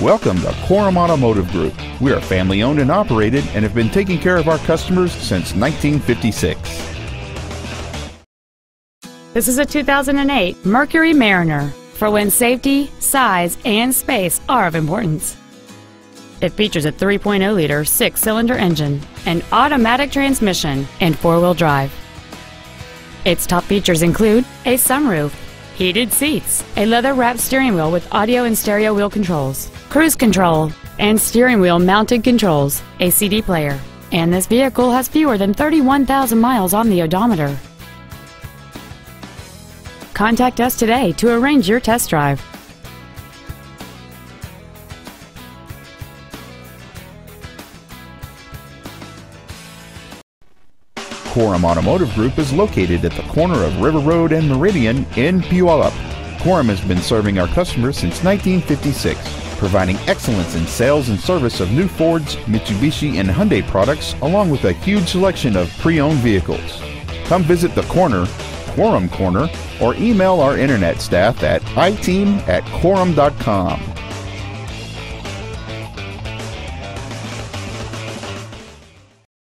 Welcome to Korum Automotive Group. We are family owned and operated and have been taking care of our customers since 1956. This is a 2008 Mercury Mariner for when safety, size, and space are of importance. It features a 3.0-liter six-cylinder engine, an automatic transmission, and four-wheel drive. Its top features include a sunroof, heated seats, a leather-wrapped steering wheel with audio and stereo wheel controls, cruise control, and steering wheel mounted controls, a CD player. And this vehicle has fewer than 31,000 miles on the odometer. Contact us today to arrange your test drive. Korum Automotive Group is located at the corner of River Road and Meridian in Puyallup. Korum has been serving our customers since 1956, providing excellence in sales and service of new Fords, Mitsubishi, and Hyundai products, along with a huge selection of pre-owned vehicles. Come visit the corner, Korum Corner, or email our internet staff at iteam at korum.com.